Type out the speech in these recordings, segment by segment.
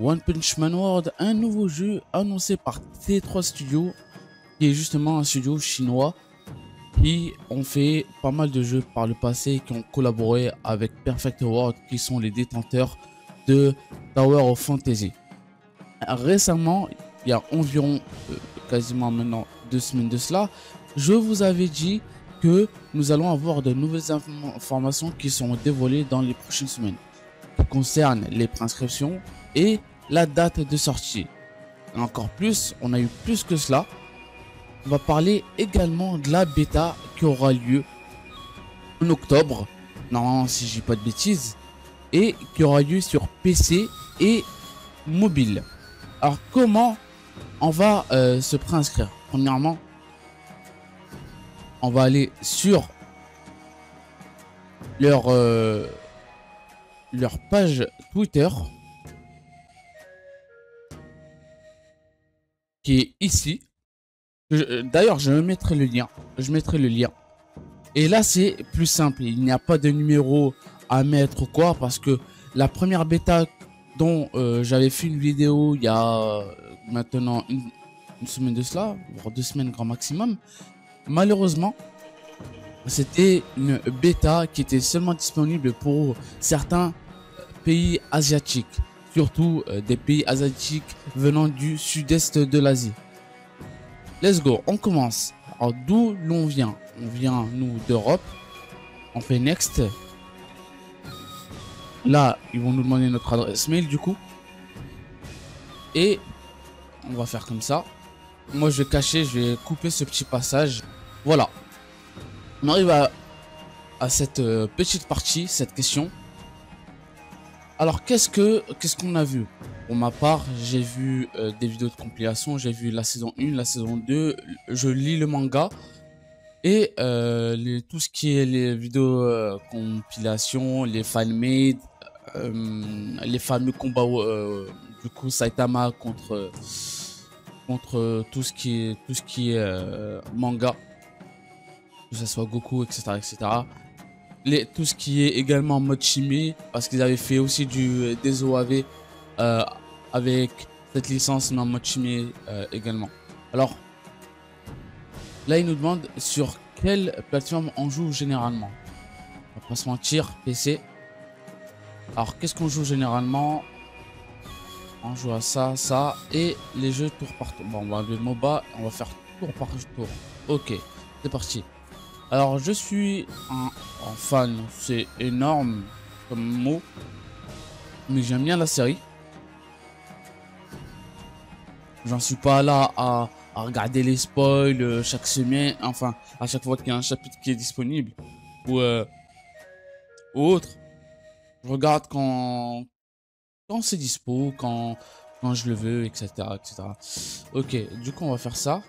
One Punch Man World, un nouveau jeu annoncé par T3 Studio, qui est justement un studio chinois qui ont fait pas mal de jeux par le passé, qui ont collaboré avec Perfect World, qui sont les détenteurs de Tower of Fantasy. Récemment, il y a environ euh, quasiment maintenant deux semaines de cela, je vous avais dit que nous allons avoir de nouvelles informations qui seront dévoilées dans les prochaines semaines, qui concernent les prescriptions et la date de sortie. encore plus, on a eu plus que cela. On va parler également de la bêta qui aura lieu en octobre, non si dis pas de bêtises, et qui aura lieu sur PC et mobile. Alors comment on va euh, se préinscrire? Premièrement, on va aller sur leur, euh, leur page Twitter. Qui est ici. D'ailleurs, je mettrai le lien. Je mettrai le lien. Et là, c'est plus simple. Il n'y a pas de numéro à mettre ou quoi. Parce que la première bêta dont euh, j'avais fait une vidéo il y a euh, maintenant une, une, semaine de cela, voire deux semaines grand maximum, malheureusement, c'était une bêta qui était seulement disponible pour certains pays asiatiques, surtout euh, des pays asiatiques venant du sud-est de l'Asie. Let's go, on commence. Alors d'où l'on vient? On vient nous d'Europe. On fait next. Là, ils vont nous demander notre adresse mail du coup. Et on va faire comme ça. Moi, je vais cacher, je vais couper ce petit passage. Voilà. On arrive à, à cette euh, petite partie, cette question. Alors, qu'est-ce que qu'est-ce qu'on a vu? Pour ma part, j'ai vu euh, des vidéos de compilation, j'ai vu la saison 1, la saison 2, je lis le manga. Et euh, tout ce qui est les vidéos euh, compilation, les fan-made, euh, les fameux combats du coup Saitama contre contre tout ce qui est tout manga que ce soit Goku, etc. etc. Tout ce qui est également mode chimie, parce qu'ils avaient fait aussi du, des OAV euh, avec cette licence, mais en euh, également. Alors, là, il nous demande sur quelle plateforme on joue généralement. On va pas se mentir, PC. Alors, qu'est-ce qu'on joue généralement? On joue à ça, ça, et les jeux tour par tour. Bon, on va enlever le MOBA, on va faire tour par tour. Ok, c'est parti. Alors, je suis un, fan, c'est énorme comme mot, mais j'aime bien la série. J'en suis pas là à, regarder les spoils euh, chaque semaine, enfin, à chaque fois qu'il y a un chapitre qui est disponible, ou, euh, autre. Je regarde quand, quand c'est dispo, quand, quand je le veux, etc., etc. Ok, du coup, on va faire ça.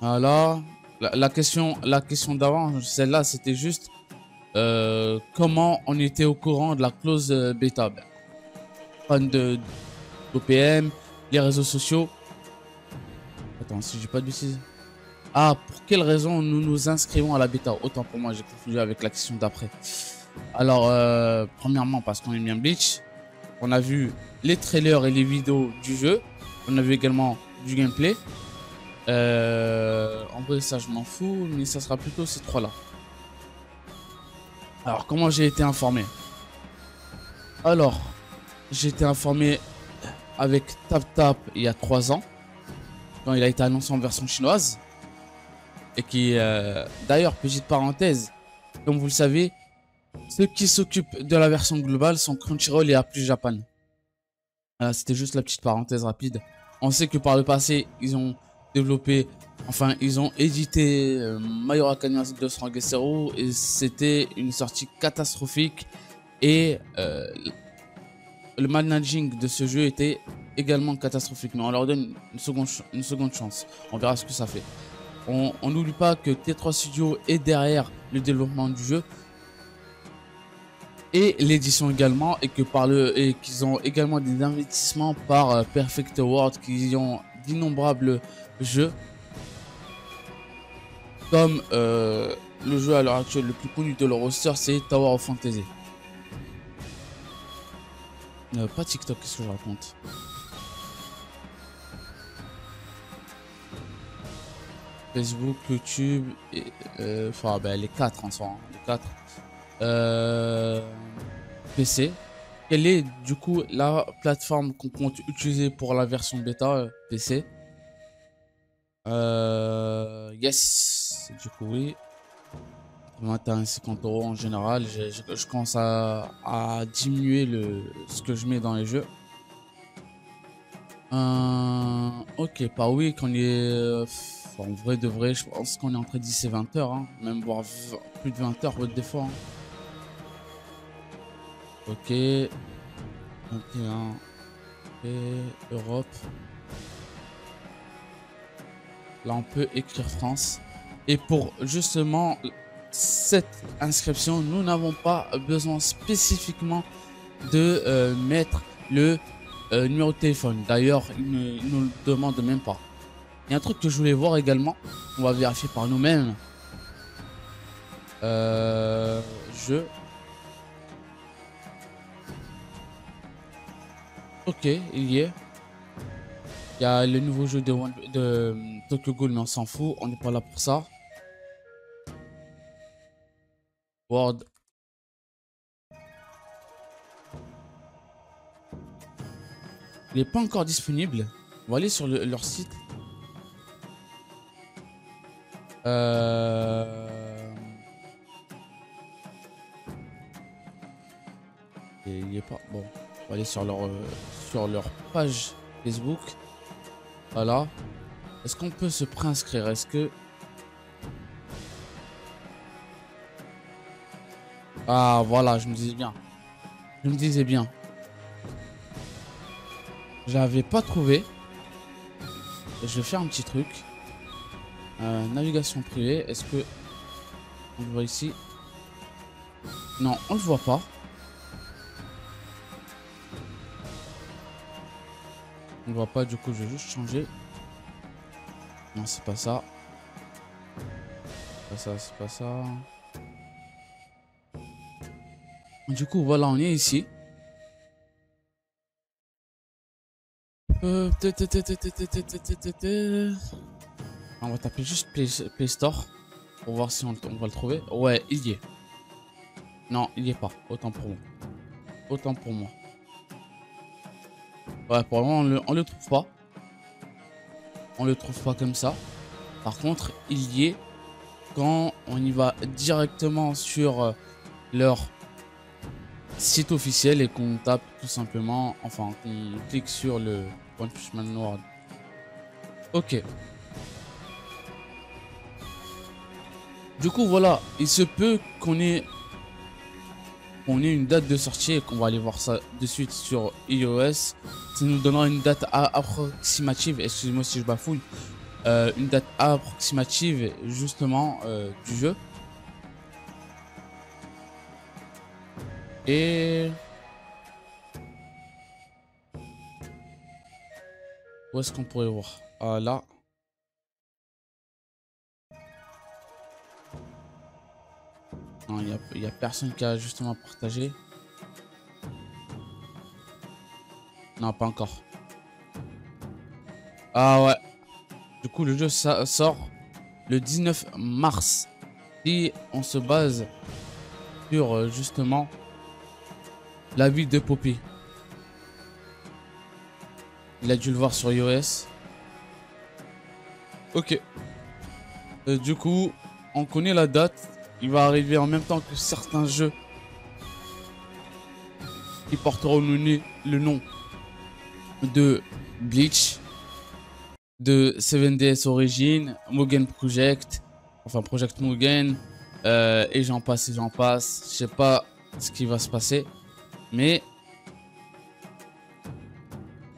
Voilà. La, question, la question d'avant, celle-là, c'était juste euh, comment on était au courant de la clause euh, bêta. Fan de d'OPM, les réseaux sociaux. Attends, si j'ai pas de bêtises. Ah, pour quelle raison nous nous inscrivons à la bêta Autant pour moi, j'ai confondu avec la question d'après. Alors, euh, premièrement, parce qu'on est bien Bleach. On a vu les trailers et les vidéos du jeu. On a vu également du gameplay. Euh, en vrai, ça, je m'en fous, mais ça sera plutôt ces trois-là. Alors, comment j'ai été informé? Alors, j'ai été informé avec TapTap il y a trois ans, quand il a été annoncé en version chinoise. Et qui, euh, d'ailleurs, petite parenthèse, comme vous le savez, ceux qui s'occupent de la version globale sont Crunchyroll et Apple Japan. C'était juste la petite parenthèse rapide. On sait que par le passé, ils ont enfin, ils ont édité euh, Majora Academia de Zero et c'était une sortie catastrophique. Et euh, le managing de ce jeu était également catastrophique. Mais on leur donne une seconde, une seconde chance. On verra ce que ça fait. On n'oublie pas que T3 Studio est derrière le développement du jeu et l'édition également et que par le et qu'ils ont également des investissements par euh, Perfect World qui ont d'innombrables jeu comme euh, le jeu à l'heure actuelle le plus connu de leur roster c'est Tower of Fantasy Euh, pas TikTok, qu'est-ce que je raconte? Facebook, YouTube, et, euh, enfin ben, les quatre en soi, hein, les quatre. Euh, PC. Quelle est du coup la plateforme qu'on compte utiliser pour la version bêta euh, PC euh, Yes, du coup oui. 21 50 euros en général. Je, commence à, diminuer le, ce que je mets dans les jeux. Euh, ok, pas oui, qu'on est. en vrai de vrai, je pense qu'on est entre 10 et 20 heures, hein, même voire plus de 20 heures des fois. Hein. Ok. 21. Ok. Europe. Là, on peut écrire France. Et pour justement cette inscription, nous n'avons pas besoin spécifiquement de euh, mettre le euh, numéro de téléphone. D'ailleurs, il ne nous le demande même pas. Il y a un truc que je voulais voir également. On va vérifier par nous-mêmes. Euh, je. Ok, il y est. Il y a le nouveau jeu de, de Tokyo Ghoul, mais on s'en fout. On n'est pas là pour ça. Word. Il n'est pas encore disponible. On va aller sur le, leur site. Euh... Il est pas... Bon. On va aller sur leur, euh, sur leur page Facebook. Voilà. Est-ce qu'on peut se préinscrire? Est-ce que... Ah, voilà, je me disais bien. Je me disais bien. J'avais pas trouvé. Je vais faire un petit truc. Euh, navigation privée. Est-ce que... On le voit ici? Non, on le voit pas. On le voit pas, du coup, je vais juste changer. Non, c'est pas ça. C'est pas ça, c'est pas ça. Du coup, voilà, on est ici. On va taper juste Play, Store pour voir si on, va le trouver. Ouais, il y est. Non, il y est pas. Autant pour moi. Autant pour moi. Ouais, pour le moment, on le, on le trouve pas. On le trouve pas comme ça. Par contre, il y est quand on y va directement sur euh, leur site officiel et qu'on tape tout simplement, enfin qu'on clique sur le One Punch Man World. Ok. Du coup voilà, il se peut qu'on ait on ait une date de sortie et qu'on va aller voir ça de suite sur iOS. Ça nous donnera une date approximative, excusez-moi si je bafouille, euh, une date approximative justement euh, du jeu. Et... Où est-ce qu'on pourrait voir? Ah là. Il n'y a, personne qui a justement partagé. Non, pas encore. Ah ouais. Du coup, le jeu sort le 19 mars. Si on se base sur euh, justement la ville de Poppy. Il a dû le voir sur iOS. Ok. Euh, du coup, on connaît la date. Il va arriver en même temps que certains jeux qui porteront le nom de Bleach, de 7DS Origin, Mugen Project, enfin Project Mugen, euh, et j'en passe et j'en passe. Je sais pas ce qui va se passer. Mais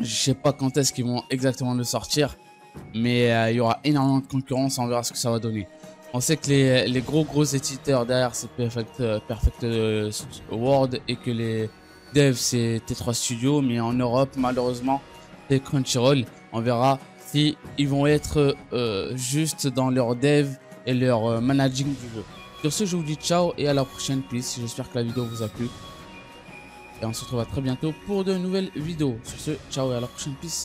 je sais pas quand est-ce qu'ils vont exactement le sortir. Mais euh, il y aura énormément de concurrence, on verra ce que ça va donner. On sait que les, gros gros éditeurs derrière c'est Perfect, euh, Perfect euh, World et que les devs c'est T3 Studio. Mais en Europe malheureusement c'est Crunchyroll. On verra si ils vont être juste dans leur dev et leur managing du jeu. Sur ce je vous dis ciao et à la prochaine peace. J'espère que la vidéo vous a plu. Et on se retrouve à très bientôt pour de nouvelles vidéos. Sur ce, ciao et à la prochaine. Peace.